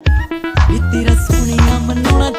ਨੀ ਤੇਰਾ ਸੋਹਣਿਆ ਮਨਾਉਣਾ